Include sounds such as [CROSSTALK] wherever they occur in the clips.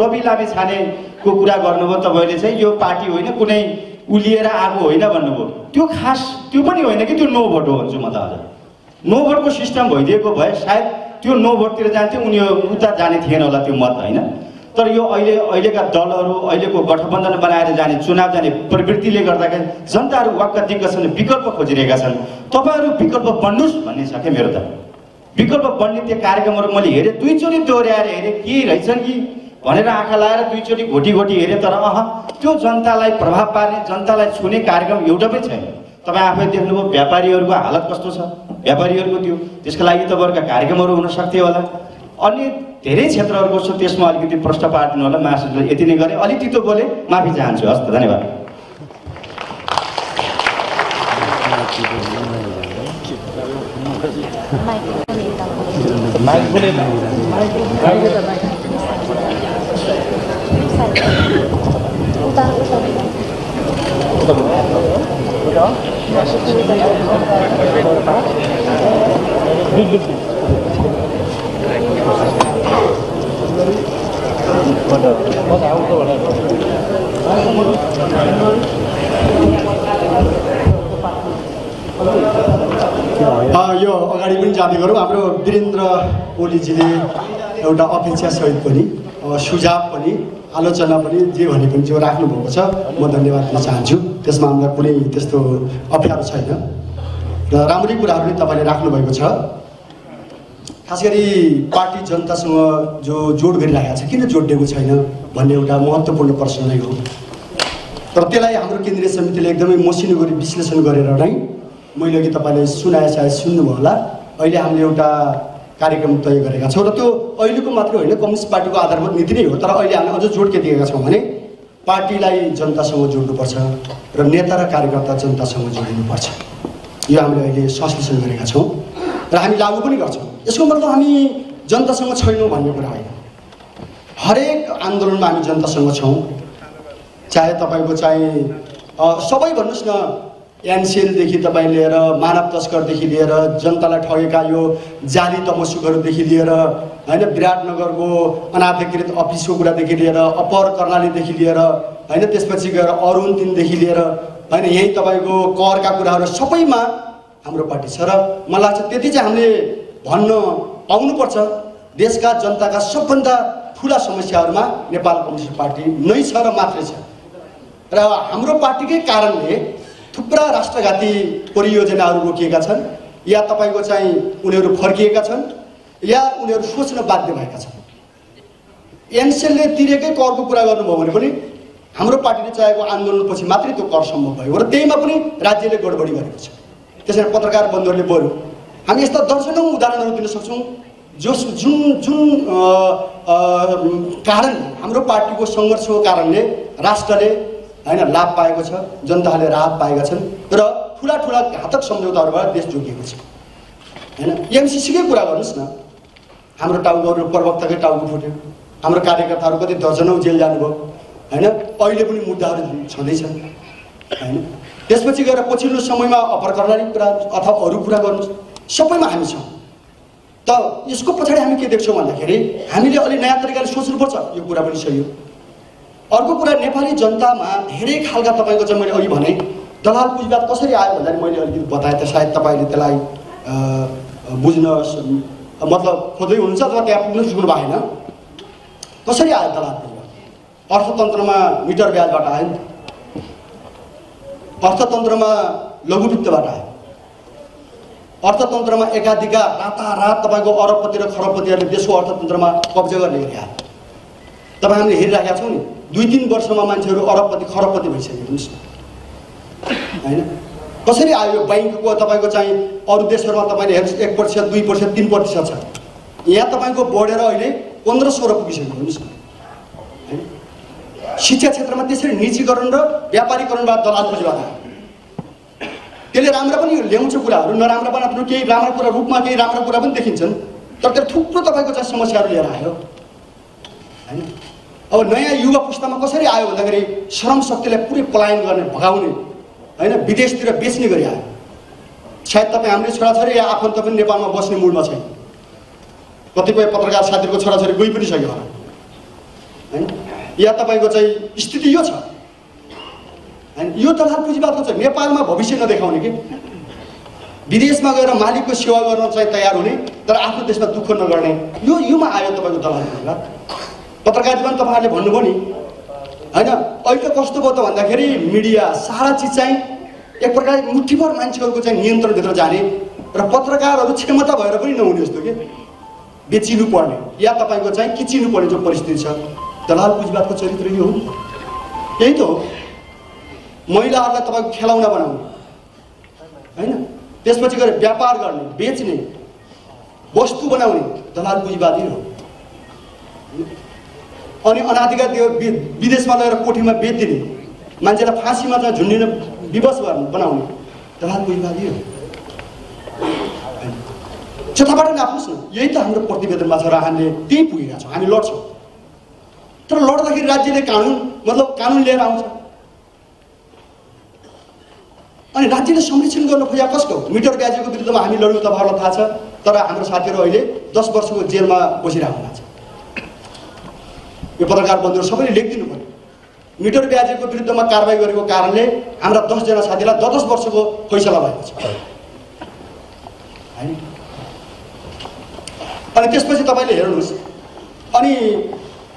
रवि लामे छानेको कुरा गर्नुभयो तपाईँले चाहिँ यो पार्टी होइन कुनै उलिएर आएको होइन भन्नुभयो। त्यो खास त्यो पनि होइन कि त्यो नो भोट हो भन्छु म त हजुर नो भोटको सिस्टम भइदिएको भए सायद त्यो नो भोटतिर जान्थ्यो उनी उता जाने थिएन होला त्यो मत होइन? तर यो अहिले अहिलेका दलहरू अहिलेको गठबन्धन बनाएर जाने चुनाव जाने प्रवृत्तिले गर्दाखेरि जनताहरू वाक्क दिग्ग छन् विकल्प खोजिरहेका छन्। तपाईँहरू विकल्प बन्नुहोस् भन्ने छ क्या मेरो त। विकल्प बन्ने त्यो कार्यक्रमहरू मैले हेरेँ दुईचोटि दोहोऱ्याएर हेरेँ के रहेछन् कि भनेर आँखा लगाएर दुईचोटि घोटी घोटी हेरेँ तर अह त्यो जनतालाई प्रभाव पार्ने जनतालाई छुने कार्यक्रम एउटा पनि छैन। तपाईँ आफै देख्नुभयो व्यापारीहरूको हालत कस्तो छ? व्यापारीहरूको त्यो त्यसको लागि तपाईँहरूका कार्यक्रमहरू हुन सक्थ्यो होला। अन्य धेरै क्षेत्रहरूको छ त्यसमा अलिकति प्रश्न पारिदिनु होला महासचिवले यति नै गरेँ। अलिक तितो बोले माफी चाहन्छु। हस् त धन्यवाद। यो अगाडि पनि जाँदै गरौँ। हाम्रो वीरेन्द्र ओलीजीले एउटा अपेक्षा सहित पनि सुझाव पनि आलोचना पनि जे भने पनि जो राख्नुभएको छ। म धन्यवाद दिन चाहन्छु। त्यसमा हामीलाई कुनै त्यस्तो अप्ठ्यारो छैन। र राम्रै कुराहरू पनि तपाईँले राख्नुभएको छ। खास गरी पार्टी जनतासँग जो जोड गरिरहेको छ किन जोडिएको छैन भन्ने एउटा महत्त्वपूर्ण प्रश्न नै हो। तर त्यसलाई हाम्रो केन्द्रीय समितिले एकदमै मसिनो गरी विश्लेषण गरेर नै मैले अघि तपाईँले सुनाए सायद सुन्नुभयो होला। अहिले हामीले एउटा कार्यक्रम तय गरेका छौँ र त्यो अहिलेको मात्रै होइन कम्युनिस्ट पार्टीको आधारभूत नीति नै हो तर अहिले हामी अझ जोड के दिएका छौँ भने पार्टीलाई जनतासँग जोड्नुपर्छ र नेता र कार्यकर्ता जनतासँग जोडिनुपर्छ। यो हामीले अहिले संश्लेषण गरेका छौँ र हामी लागू पनि गर्छौँ। यसको मतलब हामी जनतासँग छैनौँ भन्ने कुरा होइन। हरेक आन्दोलनमा हामी जनतासँग छौँ चाहे तपाईँको चाहिँ सबै भन्नुहोस् न एनसेलदेखि तपाईँ लिएर मानव तस्करदेखि लिएर जनतालाई ठगेका यो जाली तमसुकहरूदेखि लिएर होइन विराटनगरको अनाधिकृत अफिसको कुरादेखि लिएर अप्पर कर्णालीदेखि लिएर होइन त्यसपछि गएर अरुण तिनदेखि लिएर होइन यहीँ तपाईँको करका कुराहरू सबैमा हाम्रो पार्टी छ र मलाई लाग्छ त्यति चाहिँ हामीले भन्न पाउनुपर्छ। देशका जनताका सबभन्दा ठुला समस्याहरूमा नेपाल कम्युनिस्ट पार्टी नै छ र मात्रै छ। र हाम्रो पार्टीकै कारणले थुप्रा राष्ट्रघाती परियोजनाहरू रोकिएका छन्। या तपाईँको चाहिँ उनीहरू फर्किएका छन् या उनीहरू सोच्न बाध्य भएका छन्। एनसेलले तिरेकै करको कुरा गर्नुभयो भने पनि हाम्रो पार्टीले चाहेको आन्दोलनपछि मात्रै त्यो कर सम्भव भयो र त्यहीमा पनि राज्यले गडबडी गरेको छ। त्यसरी पत्रकार बन्धुहरूले बरु हामी यस्ता दर्जनौँ उदाहरणहरू दिन सक्छौँ जस जुन जुन कारणले हाम्रो पार्टीको सङ्घर्षको कारणले राष्ट्रले होइन लाभ पाएको छ जनताले राहत पाएका छन् र ठुला ठुला घातक सम्झौताहरूबाट देश जोगिएको छ। होइन एमसिसीकै कुरा गर्नुहोस् न। हाम्रो टाउकोहरू प्रवक्ताकै टाउको फुट्यो। हाम्रो कार्यकर्ताहरू कति दर्जनौँ जेल जानुभयो। होइन अहिले पनि मुद्दाहरू छँदैछन्। होइन त्यसपछि गएर पछिल्लो समयमा अप्पर कर्णाली कुरा अथवा अरू कुरा गर्नुहोस्। सबैमा हामी छौँ। त यसको पछाडि हामी के देख्छौँ भन्दाखेरि हामीले अलिक नयाँ तरिकाले सोच्नुपर्छ। यो कुरा पनि सही हो। अर्को कुरा नेपाली जनतामा धेरै खालका तपाईँको चाहिँ मैले अघि भने दलाल पुँजीवाद कसरी आयो भन्दाखेरि मैले अलिकति बताएँ त सायद तपाईँले त्यसलाई बुझ्न मतलब खोज्दै हुनुहुन्छ अथवा त्यहाँ पुग्न सक्नु भएन। कसरी आयो दलाल पुँजीवाद? अर्थतन्त्रमा मिटर ब्याजबाट आयो। अर्थतन्त्रमा लघु वित्तबाट आयो। अर्थतन्त्रमा एकाधिका रातारात तपाईँको अरबपति र खरबपतिहरूले देशको अर्थतन्त्रमा कब्जा गर्ने गरी आयो। तपाईँ हामीले हेरिरहेका छौँ नि। दुई तिन वर्षमा मान्छेहरू अरबपति खरबपति भइसक्यो हेर्नुहोस् होइन? कसरी आयो यो ब्याङ्कको तपाईँको चाहिँ अरू देशहरूमा तपाईँले हेर्नुहोस् एक प्रतिशत दुई प्रतिशत तिन प्रतिशत छ। यहाँ तपाईँको बढेर अहिले पन्ध्र सोह्र पुगिसक्यो हेर्नुहोस् न होइन? शिक्षा क्षेत्रमा त्यसरी निजीकरण र व्यापारीकरणबाट दलाल पुँजीबाट आयो त्यसले राम्रा पनि ल्याउँछ कुराहरू नराम्रा बनाएको केही राम्रा कुरा रूपमा केही राम्रा कुरा पनि देखिन्छन्। तर त्यो थुप्रो तपाईँको चाहिँ समस्याहरू लिएर आयो। होइन? अब नयाँ युवा पुस्तामा कसरी आयो भन्दाखेरि श्रम शक्तिलाई पुरै पलायन गर्ने भगाउने होइन विदेशतिर बेच्ने गरी आयो। सायद तपाईँ हाम्रो छोराछोरी या आफन्त पनि नेपालमा बस्ने मुडमा छैन। कतिपय पत्रकार साथीहरूको छोराछोरी गइ पनि सक्यो होला होइन या तपाईँको चाहिँ स्थिति यो छ। होइन यो दलाल पुँजीवादको चाहिँ नेपालमा भविष्य नदेखाउने कि? विदेशमा गएर मालिकको सेवा गर्न चाहिँ तयार हुने तर आफ्नो देशमा दुःख नगर्ने यो योमा आयो तपाईँको दलाल पत्रकारितामा पनि तपाईँहरूले भन्नुभयो नि होइन अहिले कस्तो भयो त भन्दाखेरि मिडिया सारा चिज चाहिँ एक प्रकार मुठीभर मान्छेहरूको चाहिँ नियन्त्रणभित्र जाने र पत्रकारहरू क्षमता भएर पनि नहुने जस्तो कि? बेचिनु पर्ने। या तपाईँको चाहिँ किचिनु पर्ने जो परिस्थिति छ। दलाल पुँजीवादको चरित्र यो हो। यही त हो। महिलाहरूलाई तपाईँको खेलाउना बनाउने। होइन? त्यसपछि गएर व्यापार गर्ने बेच्ने वस्तु बनाउने दलाल पुँजीवादी हो। अनि अनाधिकार त्यो विदेशमा लगेर कोठीमा बेचिदिने। मान्छेलाई फाँसीमा चाहिँ झुन्डिन विवश बनाउने। दलाल पुँजीवादी हो त्यताबाट नाप्नुहोस् न यही त हाम्रो प्रतिवेदनमा छ र हामीले त्यही पुगेका छौँ। हामी लड्छौँ। तर लड्दाखेरि राज्यले कानुन मतलब कानुन लिएर आउँछ। अनि राज्यले संरक्षण गर्नु खोजा कसको? मिटर ब्याजेको विरुद्धमा हामी लड्यौँ तपाईँहरूलाई थाहा छ। तर हाम्रो साथीहरू अहिले दस वर्षको जेलमा बसिरहेको भएको छ। यो पत्रकार बन्धुहरू सबैले लेखिदिनु पऱ्यो मिटर ब्याजेको विरुद्धमा कारवाही गरेको कारणले हाम्रा दसजना साथीलाई दस दस वर्षको फैसला भएको छ। अनि त्यसपछि तपाईँले हेर्नुहोस् अनि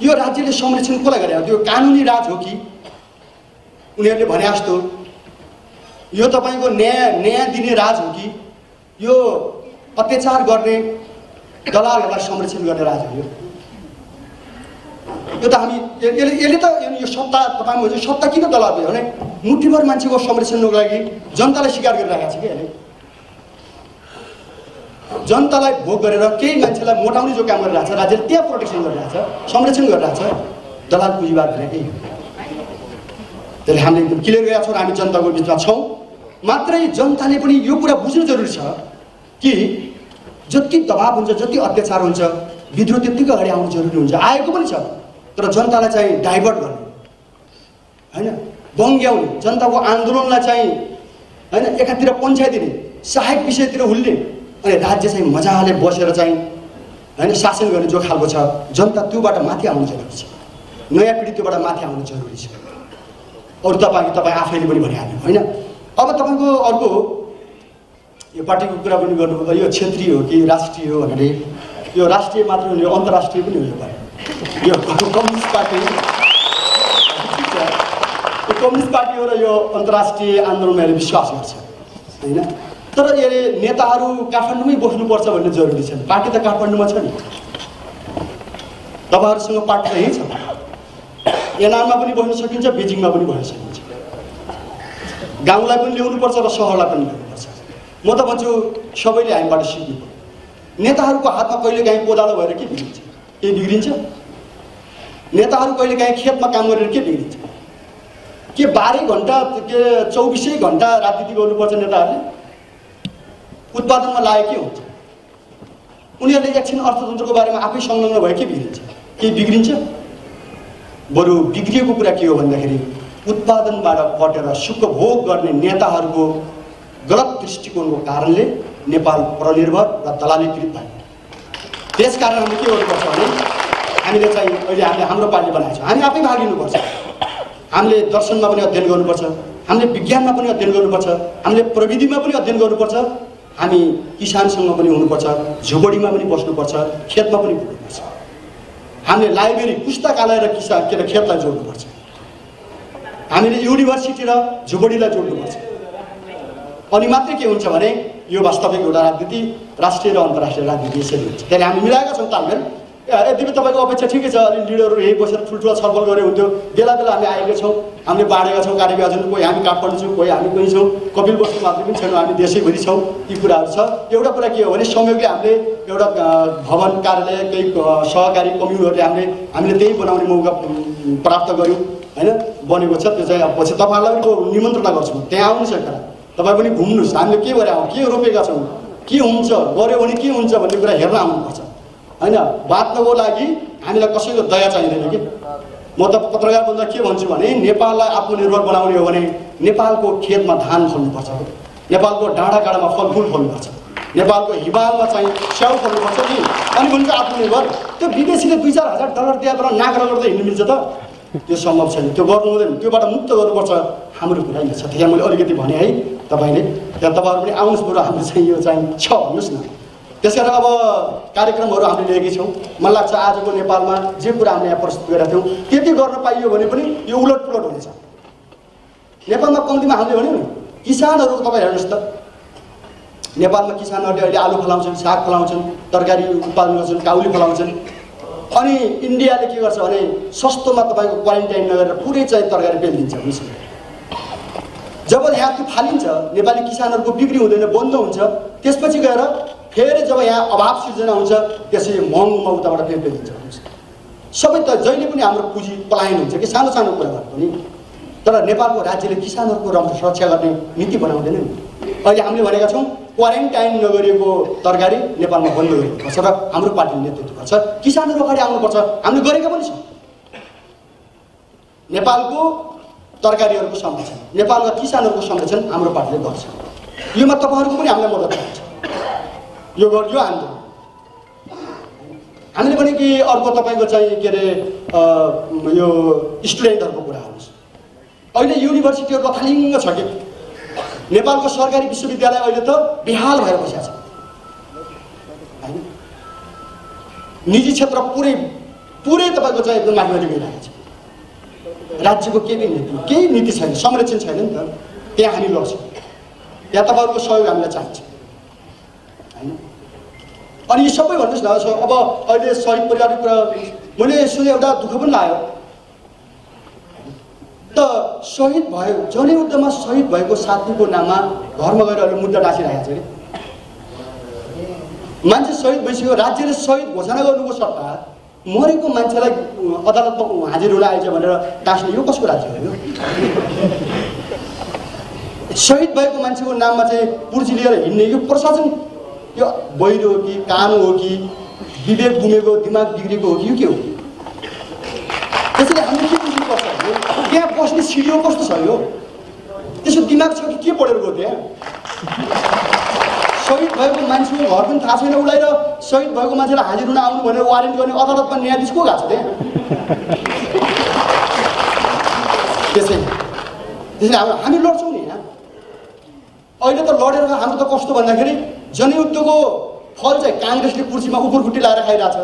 यो राज्यले संरक्षण कसलाई गरे त्यो कानुनी राज हो कि? उनीहरूले भने जस्तो यो तपाईँको न्याय न्याय दिने राज हो कि? यो अत्याचार गर्ने दलालहरूलाई संरक्षण गर्ने राज हो यो। यो त हामी यसले यसले त यो- सत्ता तपाईँको चाहिँ सत्ता किन भयो भने मुठीभर मान्छेको संरक्षणको लागि जनतालाई स्वीकार गरिरहेको छ कि यसले जनतालाई भोग गरेर केही मान्छेलाई मोटाउने जो काम गरिरहेको छ राज्यले त्यहाँ प्रोटेक्सन गरिरहेको छ संरक्षण गरिरहेको छ दलाल पुँजीवाद भनेकै त्यसले हामीले एकदम क्लियर गरेका छौँ हामी जनताको बिचमा छौँ। मात्रै जनताले पनि यो कुरा बुझ्नु जरुरी छ कि जति दबाब हुन्छ जति अत्याचार हुन्छ विद्रोह त्यत्तिकै अगाडि आउनु जरुरी हुन्छ। आएको पनि छ। तर जनतालाई चाहिँ डाइभर्ट गर्ने। होइन? बङ्ग्याउने। जनताको आन्दोलनलाई चाहिँ होइन एकातिर पन्छाइदिने सहायक विषयतिर हुल्ने। अनि राज्य चाहिँ मजाले बसेर चाहिँ होइन शासन गर्ने जो खालको छ जनता त्योबाट माथि आउनु जरुरी छ। नयाँ पिँढी त्योबाट माथि आउनु जरुरी छ। अरू तपाईँ तपाईँ आफैले पनि भनिहाल्नु होइन? अब तपाईँको अर्को यो पार्टीको कुरा पनि गर्नुभयो यो क्षेत्रीय हो कि राष्ट्रिय हो भने यो राष्ट्रिय मात्र हो यो अन्तर्राष्ट्रिय पनि हो यो पार्टी। यो कम्युनिस्ट पार्टी यो कम्युनिस्ट पार्टी हो र यो अन्तर्राष्ट्रिय आन्दोलनमा यसले विश्वास गर्छ होइन तर यसले नेताहरू काठमाडौँमै बस्नुपर्छ भन्ने जरुरी छैन पार्टी त काठमाडौँमा छ नि तपाईँहरूसँग पार्टी त यहीँ छ एनआरमा पनि बस्न सकिन्छ बेजिङमा पनि बस्न सकिन्छ गाउँलाई पनि ल्याउनुपर्छ र सहरलाई पनि ल्याउनुपर्छ म त भन्छु सबैले हामीबाट सिक्नु पर्यो नेताहरूको हातमा कहिले काहीँ कोदालो भएर के बिग्रिन्छ के बिग्रिन्छ नेताहरू कहिले काहीँ खेतमा काम गरेर के बिग्रिन्छ के बाह्रै घन्टा के चौबिसै घन्टा राजनीति गर्नुपर्छ नेताहरूले? उत्पादनमा लाए के हुन्छ? उनीहरूले एकछिन अर्थतन्त्रको बारेमा आफै संलग्न भए के बिग्रिन्छ के बिग्रिन्छ? बरु बिग्रिएको कुरा के हो भन्दाखेरि उत्पादनबाट पटेर सुखभोग गर्ने नेताहरूको गलत दृष्टिकोणको कारणले नेपाल परनिर्भर र दलालीकृत भयो। त्यसकारण हामीले के गर्नुपर्छ भने हामीले चाहिँ अहिले हामीले हाम्रो पार्टी बनाएको छौँ। हामी आफै भाग लिनुपर्छ। हामीले दर्शनमा पनि अध्ययन गर्नुपर्छ। हामीले विज्ञानमा पनि अध्ययन गर्नुपर्छ। हामीले प्रविधिमा पनि अध्ययन गर्नुपर्छ। हामी किसानसँग पनि हुनुपर्छ। झुपडीमा पनि बस्नुपर्छ। खेतमा पनि पुग्नुपर्छ। हामीले लाइब्रेरी पुस्तकालय र किसान के अरे खेतलाई जोड्नुपर्छ। हामीले युनिभर्सिटी र झुपडीलाई जोड्नुपर्छ। अनि मात्रै के हुन्छ भने यो वास्तविक एउटा राजनीति राष्ट्रिय र अन्तर्राष्ट्रिय राजनीति यसरी हुन्छ। त्यसले हामी मिलाएका छौँ तालमेल। यद्यपि तपाईँको अपेक्षा ठिकै छ। अलि लिडरहरू यही बसेर ठुल्ठुलो छलफल गरे हुन्थ्यो। बेला बेला हामी आएका छौँ। हामीले बाँडेका छौँ कार्यवाही छौँ कोही हामी काठमाडौँ छौँ कोही हामी कोही छौँ। कपिल वस्तु मात्रै पनि छैनौँ हामी देशैभरि छौँ। यी कुराहरू छ। एउटा कुरा के हो भने संयोगले हामीले एउटा भवन कार्यालय केही सहकारी कम्युनहरूले हामीले हामीले त्यही बनाउने मौका प्राप्त गऱ्यौँ। होइन? बनेको छ। त्यो चाहिँ अब पछि तपाईँहरूलाई पनि निमन्त्रणा गर्छु। त्यहाँ आउनुहोस् एकखेर तपाईँ पनि घुम्नुहोस्। हामीले के आउँ? के रोपेका छौँ? के हुन्छ? गऱ्यो भने के हुन्छ भन्ने कुरा हेर्न आउनुपर्छ। होइन बाँच्नको लागि हामीलाई कसैको दया चाहिँदैन कि? म त पत्रकार बन्दा के भन्छु भने नेपाललाई आत्मनिर्भर बनाउने हो भने नेपालको खेतमा धान फल्नुपर्छ। नेपालको डाँडा काँडामा फलफुल फल्नुपर्छ। नेपालको हिमालमा चाहिँ स्याउ पर्नुपर्छ नि अनि भन्छ आत्मनिर्भर त्यो विदेशीले दुई चार हजार डलर दिएर नाग्रा गर्दै हिँड्नु मिल्छ त। त्यो सम्भव छैन। त्यो गर्नु हुँदैन। त्योबाट मुक्त गर्नुपर्छ। हाम्रो कुरा यो छ। त्यहाँ मैले अलिकति भने है तपाईँले त्यहाँ तपाईँहरू पनि आउनुहोस् बरु। हाम्रो चाहिँ यो चाहिँ छ। भन्नुहोस् न। त्यस कारण अब कार्यक्रमहरू हामीले लिएकै छौँ। मलाई लाग्छ आजको नेपालमा जे कुरा हामीले यहाँ प्रस्तुत गरेका थियौँ त्यति गर्न पाइयो भने पनि यो उलट पुलट हुनेछ। नेपालमा कम्तीमा हामीले भन्यौँ नि किसानहरू तपाईँ हेर्नुहोस् त। नेपालमा किसानहरूले अहिले आलु फलाउँछन् साग फलाउँछन् तरकारी उत्पादन गर्छन् काउली फलाउँछन्। अनि इन्डियाले के गर्छ भने सस्तोमा तपाईँको क्वारेन्टाइन नगरेर पुरै चाहिँ तरकारी बेचिदिन्छ। जब यहाँ त्यो फालिन्छ नेपाली किसानहरूको बिक्री हुँदैन बन्द हुन्छ त्यसपछि गएर फेरि जब यहाँ अभाव सिर्जना हुन्छ त्यसै महँगोमा उताबाट फेरि न। सबै त जहिले पनि हाम्रो पुँजी पलायन हुन्छ कि सानो सानो कुराहरू पनि। तर नेपालको राज्यले किसानहरूको रक्षा सुरक्षा गर्ने नीति बनाउँदैन नि। अहिले हामीले भनेका छौँ क्वारेन्टाइन नगरिएको तरकारी नेपालमा बन्द गरिनुपर्छ र हाम्रो पार्टीले नेतृत्व गर्छ। किसानहरू अगाडि आउनुपर्छ। हामीले गरेका पनि छौँ। नेपालको तरकारीहरूको संरक्षण नेपालका किसानहरूको संरक्षण हाम्रो पार्टीले गर्छ। योमा तपाईँहरूको पनि हामीलाई मद्दत गर्छ यो गर यो आन्दोलन हामीले भने कि अर्को तपाईँको चाहिँ के अरे यो स्टुडेन्टहरूको कुरा आउनुहोस्। अहिले युनिभर्सिटीहरू लथालिङ्ग छ कि? नेपालको सरकारी विश्वविद्यालय अहिले त बेहाल भएर बसेको छ। होइन? निजी क्षेत्र पुरै पुरै तपाईँको चाहिँ एकदम माथि गइरहेको छ। राज्यको केही पनि नीति केही नीति छैन संरक्षण छैन नि त। त्यहाँ हामी लड्छौँ। त्यहाँ तपाईँहरूको सहयोग हामीलाई चाहिन्छ। अनि सबै भन्नुहोस् न अब अहिले शहीद परिवारको कुरा मैले यसो एउटा दुःख पनि लाग्यो त शहीद भयो जनयुद्धमा शहीद भएको साथीको नाममा घरमा गएर अहिले मुद्दा टाँसिरहेको छ कि मान्छे शहीद भइसक्यो राज्यले शहीद घोषणा गर्नुको सट्टा मरेको मान्छेलाई अदालतमा हाजिर हुन आएछ भनेर टाँस्ने यो कसको राज्य हो यो शहीद भएको मान्छेको नाममा चाहिँ पुर्जी लिएर हिँड्ने यो प्रशासन यो बहिरो हो कि कानो हो कि विवेक गुमेको दिमाग बिग्रेको हो कि यो के हो? त्यसैले हामीले के बुझ्नुपर्छ? त्यहाँ बस्ने सिडिओ कस्तो छ यो? त्यसो दिमाग छ कि के पढेर गयो त्यहाँ? शहीद भएको मान्छेको घर पनि थाहा छैन उसलाई र शहीद भएको मान्छेलाई हाजिर हुन आउनु भनेर वारेन्ट गर्ने अदालतमा न्यायाधीश को गएको छ त्यहाँ? त्यसै त्यसैले अब हामी लड्छौँ अहिले त लडेर हाम्रो त कस्तो भन्दाखेरि जनयुद्धको फल चाहिँ काङ्ग्रेसले कुर्सीमा उकुरखुट्टी लगाएर खाइरहेछ।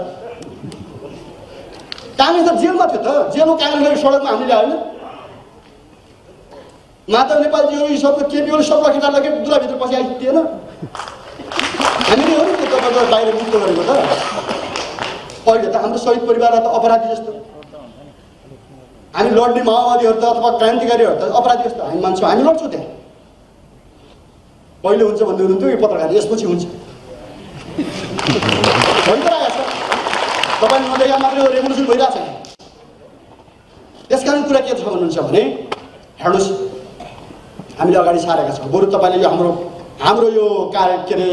काङ्ग्रेस त जेलमा थियो त जेलमा काङ्ग्रेस गएर सडकमा हामीले ल्याएन माधव नेपालजीहरू यी सबको केपीओले सबलाई केटा लगेर दुलाभित्र पछि आइदिएन हामीले हो नि त्यो तपाईँको बाहिर मुक्त गरेको त। अहिले त हाम्रो शहीद परिवारलाई त अपराधी जस्तो। हामी लड्ने माओवादीहरू त अथवा क्रान्तिकारीहरू त अपराधी जस्तो। हामी मान्छौँ हामी लड्छौँ त्यहाँ। पहिले हुन्छ भन्दै हुनुहुन्थ्यो यो पत्रकार यसपछि हुन्छ भइरहेको छ तपाईँले नदेखा मात्रै रेभोल्युसन भइरहेको छ त्यस कारण कुरा के छ भन्नुहुन्छ भने हेर्नुहोस् हामीले अगाडि सारेका छौँ बरु तपाईँले यो हाम्रो हाम्रो यो कार्य के अरे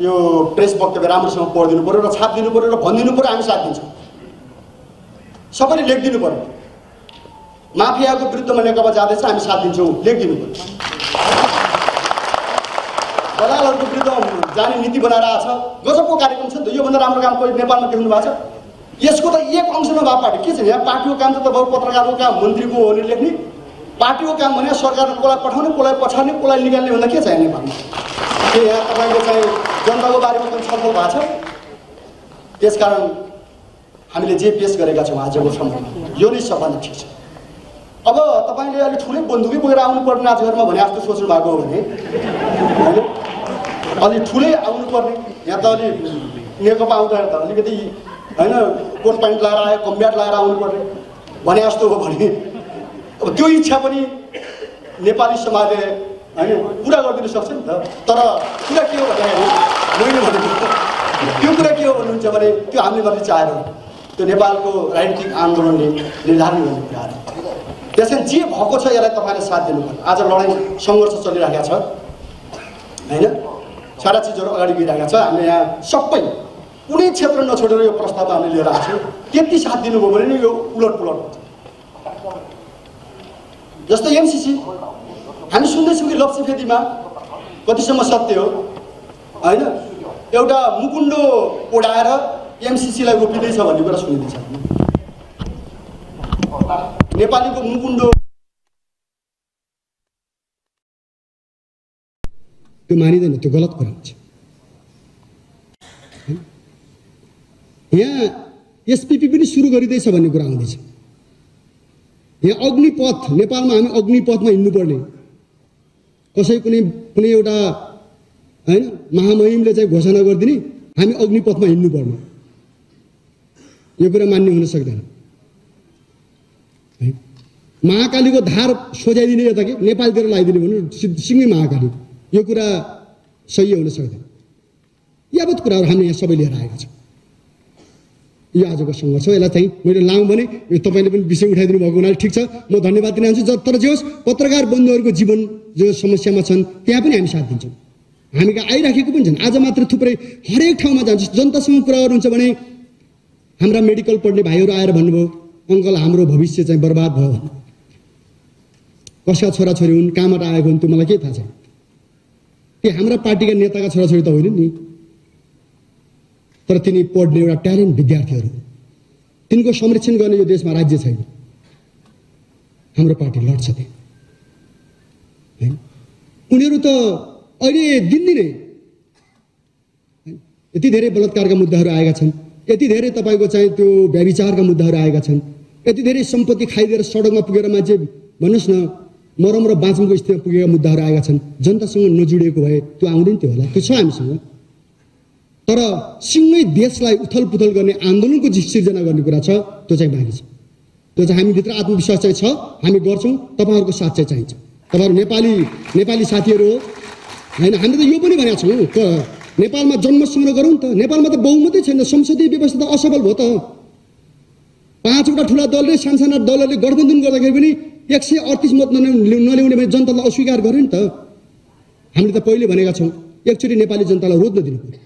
यो प्रेस वक्तव्य राम्रोसँग पढिदिनु पऱ्यो र छापिदिनु पऱ्यो र भनिदिनु पऱ्यो हामी साथ दिन्छौँ सबैले लेखिदिनु पऱ्यो माफियाको विरुद्धमा नेकपा जाँदैछ हामी साथ दिन्छौँ लेखिदिनु पऱ्यो दलालहरूको विरुद्ध जाने नीति बनाएर आएको छ। गजबको कार्यक्रम छ नि त। योभन्दा राम्रो काम कोही नेपालमा देख्नु भएको छ? यसको त एक अंश नभए पार्टी के छ यहाँ पार्टीको काम त तपाईँ पत्रकारको काम मन्त्रीको हो भने लेख्ने पार्टीको काम भने सरकारले कसलाई पठाउने कसलाई पछाड्ने कसलाई निकाल्ने भन्दा के छ यहाँ नेपालमा? यहाँ तपाईँको चाहिँ जनताको बारेमा पनि छलफल भएको छ? त्यसकारण हामीले जे पेस गरेका छौँ आजको समयमा यो नै सबभन्दा ठिक छ। अब तपाईँले अलिक ठुलै बन्दुकै बोकेर आउनुपर्ने नाचघरमा भने जस्तो सोच्नु भएको हो भने। अलिक ठुलै आउनुपर्ने यहाँ त अलि नेकपा आउँदाखेरि त अलिकति होइन कोट प्यान्ट लगाएर आयो कम्ब्याट लगाएर आउनुपर्ने भने जस्तो हो भने। अब त्यो इच्छा पनि नेपाली समाजले होइन पुरा गरिदिनु सक्छ नि त। तर कुरा के हो भन्दाखेरि मैले भनेको त्यो कुरा के हो भन्नुहुन्छ भने त्यो हामीले गर्ने चाहेर। त्यो नेपालको राजनीतिक आन्दोलनले निर्धारण गर्ने कुराहरू त्यस जे भएको छ यसलाई तपाईँले साथ दिनु पर्यो आज लडाइँ सङ्घर्ष चलिरहेको छ होइन? सारा चिजहरू अगाडि गइरहेको छ। हामीले यहाँ सबै कुनै क्षेत्र नछोडेर यो प्रस्तावमा हामीले लिएर आएको छौँ। त्यति साथ दिनुभयो भने नि यो उलट पुलट हुन्छ। जस्तो एमसिसी हामी सुन्दैछौँ कि लप्सी फेदीमा कतिसम्म सत्य हो? होइन? एउटा मुकुन्डो ओढाएर एमसिसीलाई रोपिँदैछ भन्ने कुरा सुनिँदैछ। नेपालीको मुकुन्डो त्यो मानिँदैन त्यो गलत कुरा हुन्छ यहाँ एसपिपी पनि सुरु गरिँदैछ भन्ने कुरा आउँदैछ यहाँ अग्निपथ नेपालमा हामी अग्निपथमा हिँड्नुपर्ने कसै कुनै कुनै एउटा होइन महामहिमले चाहिँ घोषणा गरिदिने हामी अग्निपथमा हिँड्नुपर्ने यो कुरा मान्य हुन सक्दैन महाकालीको धार सोझाइदिने यता के नेपालतिर लगाइदिने भन्नु सिङ्गै महाकाली यो कुरा सही हुन सक्दैन। यावत कुराहरू हामीले यहाँ सबै लिएर आएका छौँ यो आजको सङ्घर्ष हो यसलाई चाहिँ मैले लाउँ भने यो तपाईँले पनि विषय उठाइदिनु भएको हुनाले ठिक छ। म धन्यवाद दिन चाहन्छु। तर जे होस् पत्रकार बन्धुहरूको जीवन जो समस्यामा छन् त्यहाँ पनि हामी साथ दिन्छौँ। हामी आइराखेको पनि छन्। आज मात्र थुप्रै हरेक ठाउँमा जान्छ। जनतासँग कुरा गर्नुहुन्छ भने हाम्रा मेडिकल पढ्ने भाइहरू आएर भन्नुभयो अङ्कल हाम्रो भविष्य चाहिँ बर्बाद भयो कसका छोराछोरी हुन् कहाँबाट आएको हुन् त्यो मलाई के थाहा छैन। ती हाम्रा पार्टीका नेताका छोराछोरी त होइन नि। तर तिनी पढ्ने एउटा ट्यालेन्ट विद्यार्थीहरू। तिनको संरक्षण गर्ने यो देशमा राज्य छैन। हाम्रो पार्टी लड्छ त्यहाँ होइन? उनीहरू त अहिले दिनदिनै? यति धेरै बलात्कारका मुद्दाहरू आएका छन्। यति धेरै तपाईँको चाहिँ त्यो व्यविचारका मुद्दाहरू आएका छन्। यति धेरै सम्पत्ति खाइदिएर सडकमा पुगेर मान्छे भन्नुहोस् न। मरम र बाँचौँको स्थितिमा पुगेका मुद्दाहरू आएका छन्। जनतासँग नजुडिएको भए त्यो आउँदैन थियो होला। त्यो छ हामीसँग। तर सिङ्गै देशलाई उथल पुथल गर्ने आन्दोलनको सिर्जना गर्ने कुरा छ त्यो चाहिँ बाँकी छ। त्यो चाहिँ हामीभित्र आत्मविश्वास चाहिँ छ हामी गर्छौँ तपाईँहरूको साथ चाहिँ चाहिन्छ। तपाईँहरू नेपाली नेपाली साथीहरू हो। होइन हामीले त यो पनि भनेका छौँ। त नेपालमा जन्म सङ्ग्रह गरौँ नि त नेपालमा त बहुमतै छैन। संसदीय व्यवस्था त असफल भयो त। पाँचवटा ठुला दलले सानसाना दलहरूले गठबन्धन गर्दाखेरि पनि एक सय अडतिस मत नल्याउ- नल्याउने भने जनतालाई अस्वीकार गर्यो नि त। हामीले त पहिले भनेका छौँ एकचोटि नेपाली जनतालाई रोज्न दिनु पर्यो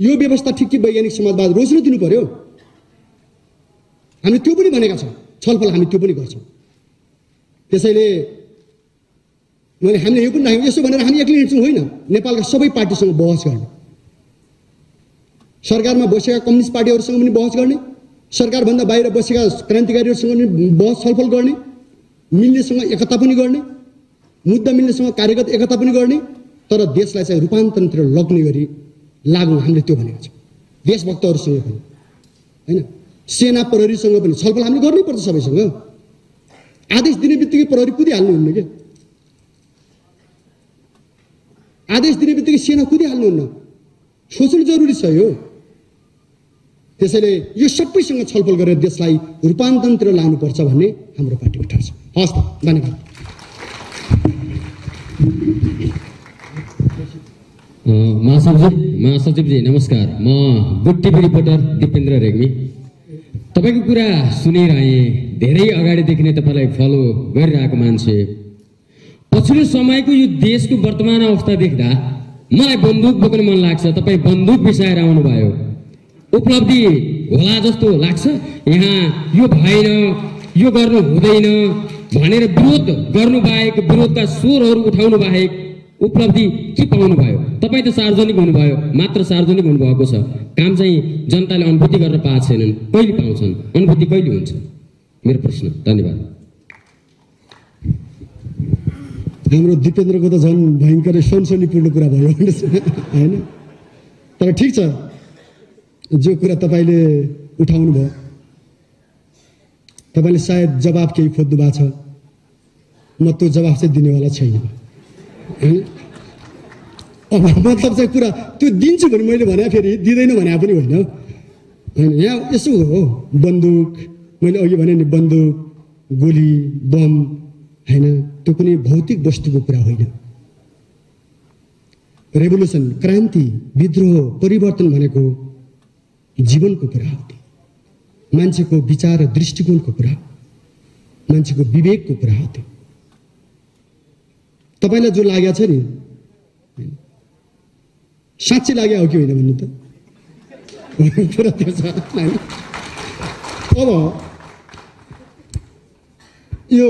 यो व्यवस्था ठिक कि वैज्ञानिक समाजवाद रोज्न दिनु पर्यो हामीले त्यो पनि भनेका छौँ छलफल हामी त्यो पनि गर्छौँ। त्यसैले मैले हामीले यो पनि राख्यौँ। यसो भनेर हामी एक्लै हिँड्छौँ होइन? नेपालका सबै पार्टीसँग बहस गर्ने। सरकारमा बसेका कम्युनिस्ट पार्टीहरूसँग पनि बहस गर्ने। सरकारभन्दा बाहिर बसेका क्रान्तिकारीहरूसँग पनि बहस छलफल गर्ने। मिल्नेसँग एकता पनि गर्ने मुद्दा मिल्नेसँग कार्यगत एकता पनि गर्ने तर देशलाई चाहिँ रूपान्तरणतिर लग्ने गरी लागौँ हामीले त्यो भनेको छौँ। देशभक्तहरूसँग पनि। होइन? सेना प्रहरीसँग पनि छलफल हामीले गर्नैपर्छ सबैसँग। आदेश दिने बित्तिकै प्रहरी कुदिहाल्नुहुन्न क्या। आदेश दिने बित्तिकै सेना कुदिहाल्नुहुन्न सोच्नु जरुरी छ यो। त्यसैले यो सबैसँग छलफल गरेर देशलाई रूपान्तरणतिर लानुपर्छ भन्ने हाम्रो पार्टीको ठाउँ छ हस् धन्यवाद। महासचिव महासचिवजी नमस्कार। म good TV reporter Dipendra Regmi. तपाईँको कुरा सुनिरहेँ धेरै अगाडिदेखि नै तपाईँलाई फलो गरिरहेको मान्छे। पछिल्लो समयको यो देशको वर्तमान अवस्था देख्दा मलाई बन्दुक बोक्न मन लाग्छ। तपाईँ बन्दुक बिसाएर आउनुभयो। उपलब्धि होला जस्तो लाग्छ। यहाँ यो भएन यो गर्नु हुँदैन। भनेर विरोध गर्नु बाहेक विरोधका स्वरहरू उठाउनु बाहेक उपलब्धि के पाउनु भयो। तपाईँ त सार्वजनिक हुनुभयो मात्र सार्वजनिक हुनुभएको छ। काम चाहिँ जनताले अनुभूति गर्न पाएको छैनन्। कहिले पाउँछन्? अनुभूति कहिले हुन्छ? मेरो प्रश्न। धन्यवाद। हाम्रो दिपेन्द्रको त झन् भयङ्करै सनसनीपूर्ण कुरा भयो होइन? तर ठिक छ। जो कुरा तपाईँले उठाउनु भयो तपाईँले सायद जवाब केही खोज्नु भएको छ। म त्यो जवाब चाहिँ दिनेवाला छैन? अब मतलब चाहिँ कुरा त्यो दिन्छु भने मैले भने फेरि दिँदैन भने पनि होइन। होइन यहाँ यसो हो बन्दुक मैले अघि भने नि बन्दुक गोली बम होइन त्यो कुनै भौतिक वस्तुको कुरा होइन। रेभोल्युसन क्रान्ति विद्रोह परिवर्तन भनेको जीवनको कुरा हो मान्छेको विचार र दृष्टिकोणको कुरा मान्छेको विवेकको कुरा हो त्यो। तपाईँलाई जो लागेको छ नि साँच्चै लाग्यो हो कि होइन भन्नु त? [LAUGHS] कुरा त्यो छ अब यो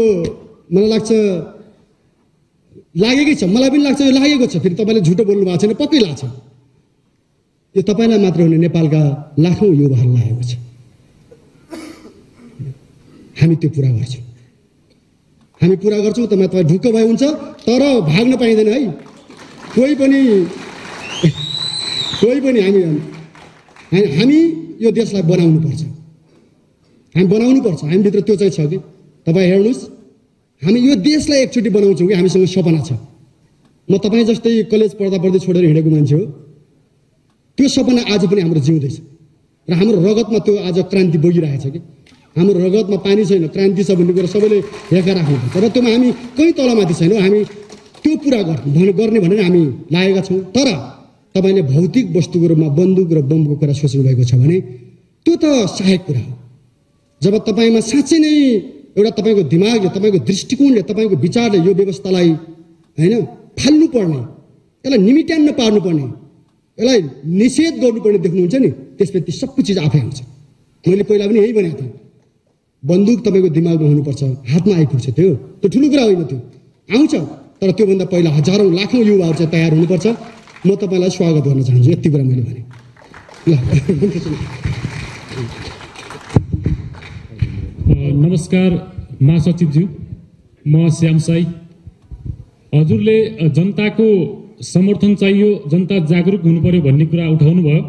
मलाई लाग्छ लागेकै छ। मलाई पनि लाग्छ यो लागेको छ। फेरि तपाईँले झुटो बोल्नु भएको छैन पक्कै लाग्छ यो तपाईँलाई मात्र हुने नेपालका लाखौँ युवाहरू लागेको छ। हामी त्यो पुरा गर्छौँ। हामी पुरा गर्छौँ त तपाईँ ढुक्क भए हुन्छ तर भाग्न पाइँदैन है। कोही पनि कोही पनि हामी हामी- यो देशलाई बनाउनु पर्छ हामी बनाउनु पर्छ हामीभित्र त्यो चाहिँ छ कि? तपाईँ हेर्नुहोस् हामी यो देशलाई एकचोटि बनाउँछौँ कि? हामीसँग सपना छ। म तपाईँ जस्तै कलेज पढ्दा पढ्दै छोडेर हिँडेको मान्छे हो। त्यो सपना आज पनि हाम्रो जिउँदैछ। र हाम्रो रगतमा त्यो आज क्रान्ति बगिरहेछ कि? हाम्रो रगतमा पानी छैन क्रान्ति छ भन्ने कुरा सबैले हेर्का राख्नुपर्छ र त्योमा हामी कहीँ तलमाथि छैनौँ हामी त्यो पुरा गर्ने भनेर हामी लागेका छौँ। तर तपाईँले भौतिक वस्तुको रूपमा बन्दुक र बमको कुरा सोच्नु भएको छ भने त्यो त सहायक कुरा हो। जब तपाईँमा साँच्चै नै एउटा तपाईँको दिमागले तपाईँको दृष्टिकोणले तपाईँको विचारले यो व्यवस्थालाई होइन फाल्नु पर्ने यसलाई निमिट्यान्न पार्नुपर्ने यसलाई निषेध गर्नुपर्ने देख्नुहुन्छ नि त्यसपछि सबै चिज आफै आउँछ मैले पहिला पनि यही भनेको थिएँ। बन्दुक तपाईँको दिमागमा हुनुपर्छ हातमा आइपुग्छ त्यो। त्यो ठुलो कुरा होइन त्यो। आउँछ तर त्योभन्दा पहिला हजारौँ लाखौँ युवाहरू चाहिँ तयार हुनुपर्छ। म तपाईँलाई स्वागत गर्न चाहन्छु यति कुरा मैले भने। नमस्कार महासचिवज्यू म श्याम साई। हजुरले जनताको समर्थन चाहियो जनता जागरुक हुनु पर्यो भन्ने कुरा उठाउनु भयो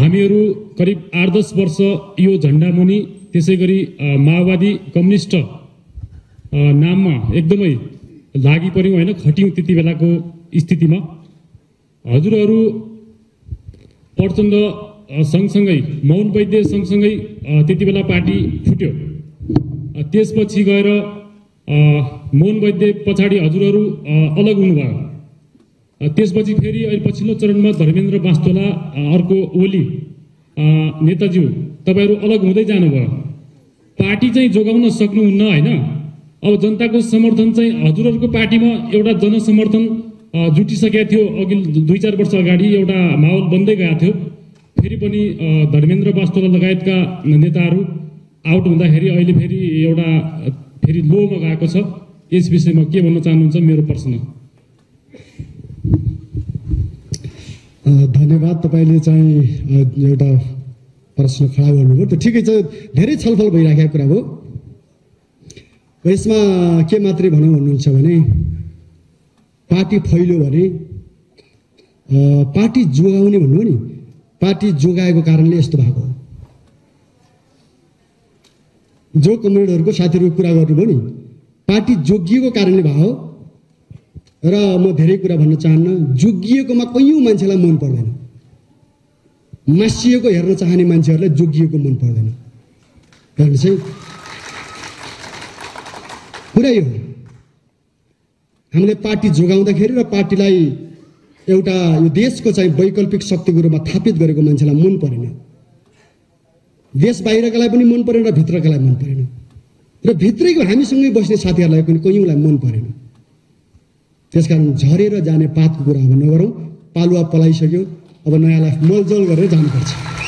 हामीहरू करिब आठ दस वर्ष यो झन्डामुनि त्यसै गरी माओवादी कम्युनिस्ट नाममा एकदमै लागि पऱ्यौँ होइन खट्यौँ त्यति बेलाको स्थितिमा। हजुरहरू प्रचण्ड सँगसँगै मौन वैद्य सँगसँगै त्यति बेला पार्टी फुट्यो। त्यसपछि गएर मौन वैद्य पछाडि हजुरहरू अलग हुनुभयो। त्यसपछि फेरि अहिले पछिल्लो चरणमा धर्मेन्द्र बास्तोला अर्को ओली नेताज्यू तपाईँहरू अलग हुँदै जानुभयो। पार्टी चाहिँ जोगाउन सक्नुहुन्न होइन? अब जनताको समर्थन चाहिँ हजुरहरूको पार्टीमा एउटा जनसमर्थन जुटिसकेको थियो। अघि दुई चार वर्ष अगाडि एउटा माहौल बन्दै गएको थियो। फेरि पनि धर्मेन्द्र बास्तोला लगायतका नेताहरू आउट हुँदाखेरि अहिले फेरि एउटा फेरि लोमा गएको छ। यस विषयमा के भन्न चाहनुहुन्छ मेरो प्रश्न? धन्यवाद तपाईँले चाहिँ एउटा प्रश्न खडा गर्नुभयो। त्यो ठिकै छ धेरै छलफल भइराखेको कुरा हो। यसमा के मात्रै भनौँ भन्नुहुन्छ भने पार्टी फैल्यो भने पार्टी जोगाउने भन्नु नि पार्टी जोगाएको कारणले यस्तो भएको हो। जो कमरेडहरूको साथीहरूको कुरा गर्नुभयो नि पार्टी जोगिएको कारणले भयो र म धेरै कुरा भन्न चाहन्न जोगिएकोमा कैयौँ मान्छेलाई मन पर्दैन। मासिएको हेर्न चाहने मान्छेहरूलाई जोगिएको मन पर्दैन। कारण चाहिँ कुरा हो। हामीले पार्टी जोगाउँदाखेरि र पार्टीलाई एउटा यो देशको चाहिँ वैकल्पिक शक्तिको रूपमा थापित गरेको मान्छेलाई मन परेन। देश बाहिरकालाई पनि मन परेन र भित्रकालाई मन परेन। र भित्रैको हामीसँगै बस्ने साथीहरूलाई पनि कैयौँलाई मन परेन। त्यसकारण झरेर जाने पातको कुरा अब नगरौँ। पालुवा पलाइसक्यो। अब नयाँलाई मलजल गरेर जानुपर्छ।